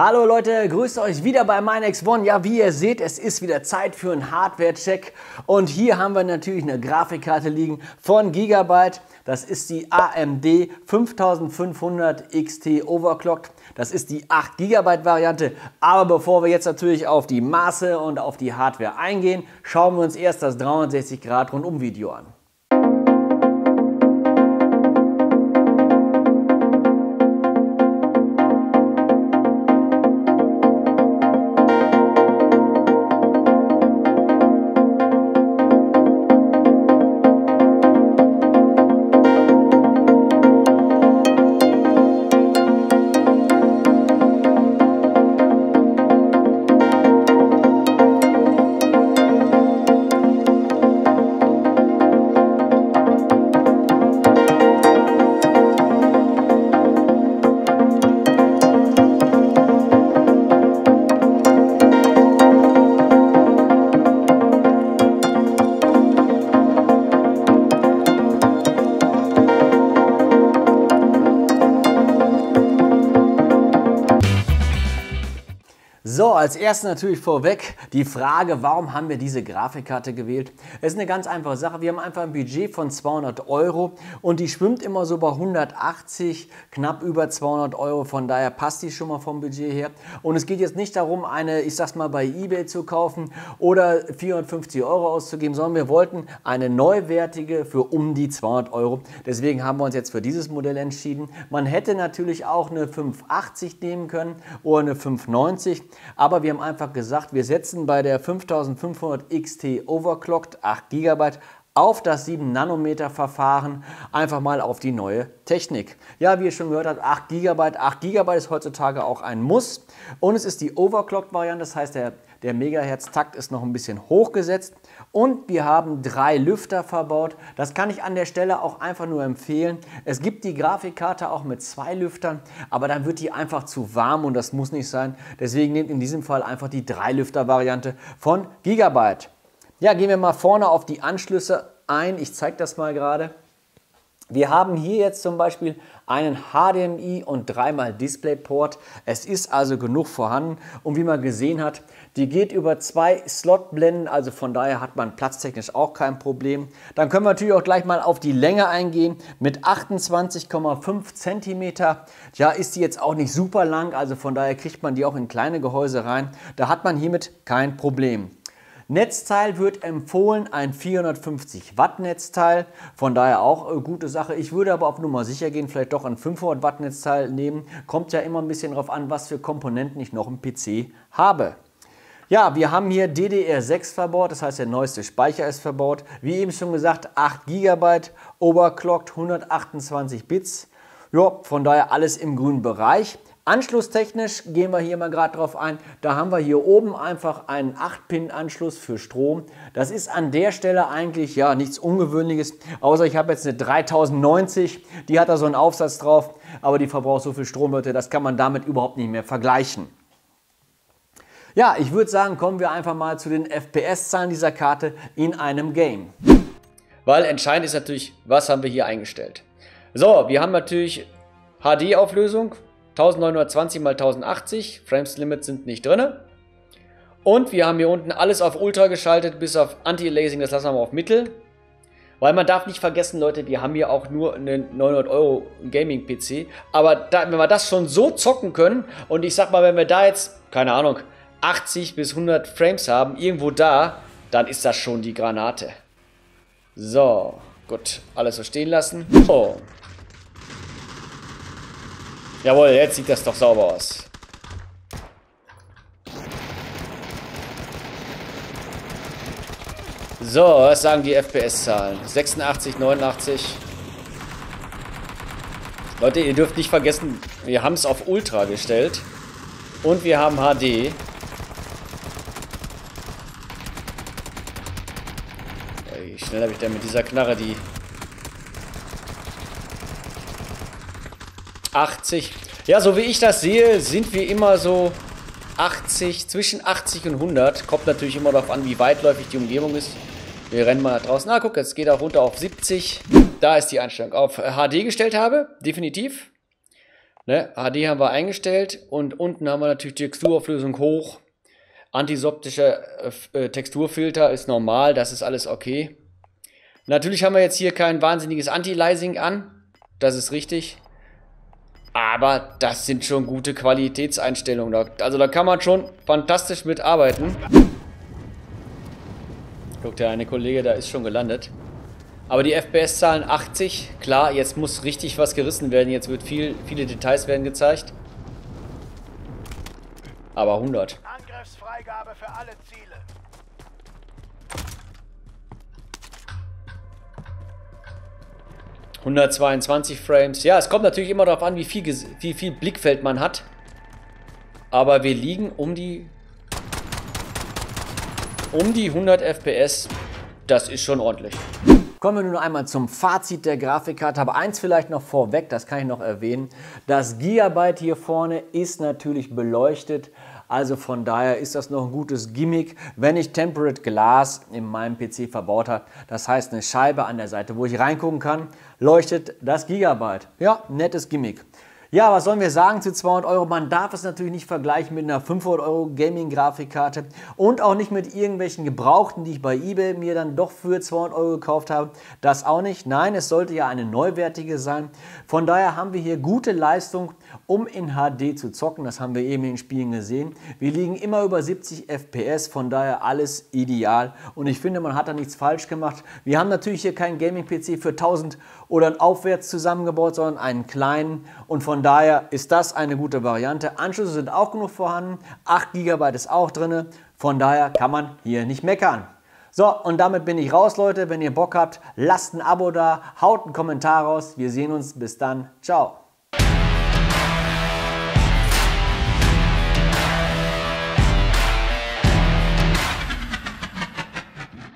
Hallo Leute, grüßt euch wieder bei Minex One. Ja, wie ihr seht, es ist wieder Zeit für einen Hardware-Check. Und hier haben wir natürlich eine Grafikkarte liegen von Gigabyte. Das ist die AMD 5500 XT Overclocked. Das ist die 8 GB Variante. Aber bevor wir jetzt natürlich auf die Maße und auf die Hardware eingehen, schauen wir uns erst das 360 Grad Rundum Video an. So, als erstes natürlich vorweg die Frage, warum haben wir diese Grafikkarte gewählt? Es ist eine ganz einfache Sache. Wir haben einfach ein Budget von 200 Euro und die schwimmt immer so bei 180, knapp über 200 Euro. Von daher passt die schon mal vom Budget her. Und es geht jetzt nicht darum, eine, ich sag's mal, bei eBay zu kaufen oder 450 Euro auszugeben, sondern wir wollten eine neuwertige für um die 200 Euro. Deswegen haben wir uns jetzt für dieses Modell entschieden. Man hätte natürlich auch eine 580 nehmen können oder eine 590. Aber wir haben einfach gesagt, wir setzen bei der 5500 XT Overclocked 8 GB auf das 7 Nanometer Verfahren einfach mal auf die neue Technik. Ja, wie ihr schon gehört habt, 8 GB. 8 GB ist heutzutage auch ein Muss und es ist die Overclocked Variante, das heißt der, der Megahertz-Takt ist noch ein bisschen hochgesetzt und wir haben drei Lüfter verbaut. Das kann ich an der Stelle auch einfach nur empfehlen. Es gibt die Grafikkarte auch mit zwei Lüftern, aber dann wird die einfach zu warm und das muss nicht sein. Deswegen nehmt in diesem Fall einfach die drei Lüfter Variante von Gigabyte. Ja, gehen wir mal vorne auf die Anschlüsse ein. Ich zeige das mal gerade. Wir haben hier jetzt zum Beispiel einen HDMI und dreimal DisplayPort. Es ist also genug vorhanden und wie man gesehen hat, die geht über zwei Slotblenden, also von daher hat man platztechnisch auch kein Problem. Dann können wir natürlich auch gleich mal auf die Länge eingehen. Mit 28,5 cm, ja, ist die jetzt auch nicht super lang, also von daher kriegt man die auch in kleine Gehäuse rein. Da hat man hiermit kein Problem. Netzteil wird empfohlen, ein 450 Watt Netzteil, von daher auch eine gute Sache. Ich würde aber auf Nummer sicher gehen, vielleicht doch ein 500 Watt Netzteil nehmen. Kommt ja immer ein bisschen darauf an, was für Komponenten ich noch im PC habe. Ja, wir haben hier DDR6 verbaut, das heißt der neueste Speicher ist verbaut. Wie eben schon gesagt, 8 GB, overclocked, 128 Bits. Ja, von daher alles im grünen Bereich. Anschlusstechnisch gehen wir hier mal gerade drauf ein. Da haben wir hier oben einfach einen 8-Pin-Anschluss für Strom. Das ist an der Stelle eigentlich ja nichts Ungewöhnliches, außer ich habe jetzt eine 3090, die hat da so einen Aufsatz drauf, aber die verbraucht so viel Strom, Leute, das kann man damit überhaupt nicht mehr vergleichen. Ja, ich würde sagen, kommen wir einfach mal zu den FPS-Zahlen dieser Karte in einem Game. Weil entscheidend ist natürlich, was haben wir hier eingestellt. So, wir haben natürlich HD-Auflösung, 1920 x 1080, Frames Limit sind nicht drin. Und wir haben hier unten alles auf Ultra geschaltet, bis auf Anti-Lasing, das lassen wir mal auf Mittel. Weil man darf nicht vergessen, Leute, wir haben hier auch nur einen 900 Euro Gaming-PC. Aber da, wenn wir das schon so zocken können, und ich sag mal, wenn wir da jetzt, keine Ahnung, 80 bis 100 Frames haben, irgendwo da, dann ist das schon die Granate. So, gut, alles so stehen lassen. Oh, Jawohl, jetzt sieht das doch sauber aus. So, was sagen die FPS-Zahlen? 86, 89. Leute, ihr dürft nicht vergessen, wir haben es auf Ultra gestellt. Und wir haben HD. Wie schnell habe ich denn mit dieser Knarre die 80. Ja, so wie ich das sehe, sind wir immer so 80, zwischen 80 und 100. Kommt natürlich immer darauf an, wie weitläufig die Umgebung ist. Wir rennen mal draußen. Ah, guck, jetzt geht er runter auf 70. Da ist die Einstellung. Auf HD gestellt habe, definitiv. Ne? HD haben wir eingestellt und unten haben wir natürlich die Texturauflösung hoch. Antisoptischer äh, äh, Texturfilter ist normal, das ist alles okay. Natürlich haben wir jetzt hier kein wahnsinniges Anti-Liasing an, das ist richtig. Aber das sind schon gute Qualitätseinstellungen. Also da kann man schon fantastisch mitarbeiten. Guckt der eine Kollege, da ist schon gelandet. Aber die FPS-Zahlen 80, klar, jetzt muss richtig was gerissen werden. Jetzt wird viel, viele Details werden gezeigt. Aber 100. Angriffsfreigabe für alle Ziele. ...122 Frames. Ja, es kommt natürlich immer darauf an, wie viel, wie viel Blickfeld man hat. Aber wir liegen um die... Um die 100 FPS. Das ist schon ordentlich. Kommen wir nun einmal zum Fazit der Grafikkarte. Aber eins vielleicht noch vorweg, das kann ich noch erwähnen. Das Gigabyte hier vorne ist natürlich beleuchtet. Also von daher ist das noch ein gutes Gimmick, wenn ich Temperate Glass in meinem PC verbaut habe. Das heißt eine Scheibe an der Seite, wo ich reingucken kann, leuchtet das Gigabyte. Ja, nettes Gimmick. Ja, was sollen wir sagen zu 200 Euro? Man darf es natürlich nicht vergleichen mit einer 500 Euro Gaming-Grafikkarte und auch nicht mit irgendwelchen Gebrauchten, die ich bei eBay mir dann doch für 200 Euro gekauft habe. Das auch nicht. Nein, es sollte ja eine neuwertige sein. Von daher haben wir hier gute Leistung, um in HD zu zocken. Das haben wir eben in den Spielen gesehen. Wir liegen immer über 70 FPS, von daher alles ideal. Und ich finde, man hat da nichts falsch gemacht. Wir haben natürlich hier keinen Gaming-PC für 1000 oder aufwärts zusammengebaut, sondern einen kleinen und von daher ist das eine gute Variante. Anschlüsse sind auch genug vorhanden. 8 GB ist auch drin. Von daher kann man hier nicht meckern. So, und damit bin ich raus, Leute. Wenn ihr Bock habt, lasst ein Abo da, haut einen Kommentar raus. Wir sehen uns. Bis dann. Ciao.